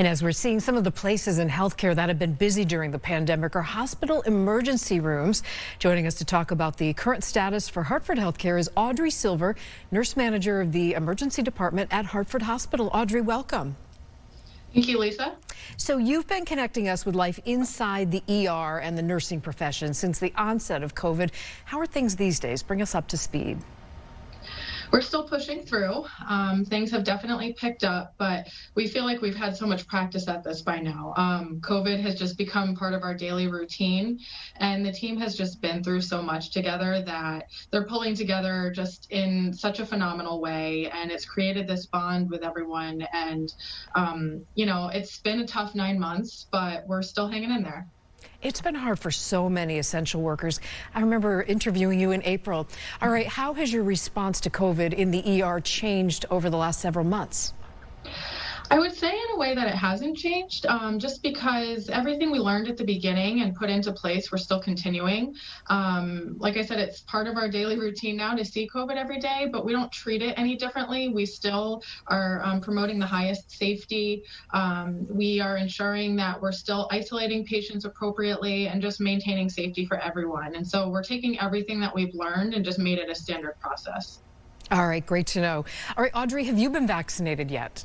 And as we're seeing some of the places in healthcare that have been busy during the pandemic are hospital emergency rooms. Joining us to talk about the current status for Hartford Healthcare is Audrey Silver, nurse manager of the emergency department at Hartford Hospital. Audrey, welcome. Thank you, Lisa. So you've been connecting us with life inside the ER and the nursing profession since the onset of COVID. How are things these days? Bring us up to speed. We're still pushing through. Um, things have definitely picked up, but we feel like we've had so much practice at this by now. Um, COVID has just become part of our daily routine, and the team has just been through so much together that they're pulling together just in such a phenomenal way, and it's created this bond with everyone. And, um, you know, it's been a tough nine months, but we're still hanging in there. It's been hard for so many essential workers. I remember interviewing you in April. All right, how has your response to COVID in the ER changed over the last several months? I would say in a way that it hasn't changed, um, just because everything we learned at the beginning and put into place, we're still continuing. Um, like I said, it's part of our daily routine now to see COVID every day, but we don't treat it any differently. We still are um, promoting the highest safety. Um, we are ensuring that we're still isolating patients appropriately and just maintaining safety for everyone. And so we're taking everything that we've learned and just made it a standard process. All right, great to know. All right, Audrey, have you been vaccinated yet?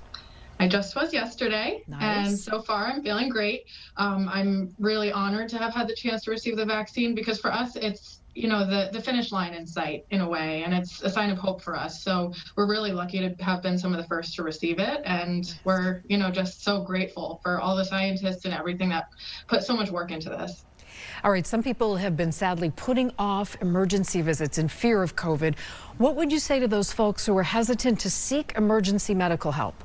I just was yesterday, nice. and so far I'm feeling great. Um, I'm really honored to have had the chance to receive the vaccine because for us, it's you know the the finish line in sight in a way, and it's a sign of hope for us. So we're really lucky to have been some of the first to receive it, and we're you know just so grateful for all the scientists and everything that put so much work into this. All right, some people have been sadly putting off emergency visits in fear of COVID. What would you say to those folks who are hesitant to seek emergency medical help?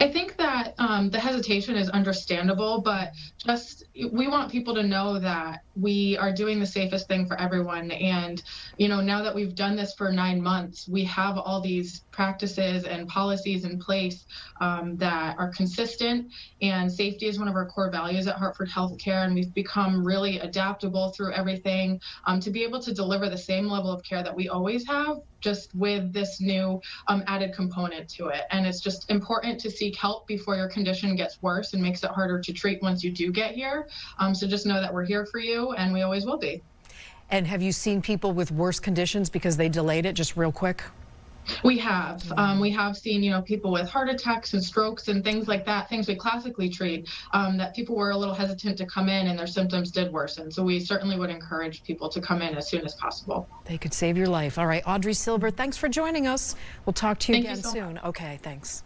I think that um, the hesitation is understandable, but just we want people to know that we are doing the safest thing for everyone. And, you know, now that we've done this for nine months, we have all these practices and policies in place um, that are consistent. And safety is one of our core values at Hartford Healthcare. And we've become really adaptable through everything um, to be able to deliver the same level of care that we always have just with this new um, added component to it. And it's just important to seek help before your condition gets worse and makes it harder to treat once you do get here. Um, so just know that we're here for you and we always will be. And have you seen people with worse conditions because they delayed it just real quick? We have. Um, we have seen, you know, people with heart attacks and strokes and things like that, things we classically treat, um, that people were a little hesitant to come in and their symptoms did worsen. So we certainly would encourage people to come in as soon as possible. They could save your life. All right, Audrey Silver, thanks for joining us. We'll talk to you Thank again you so soon. Much. Okay, thanks.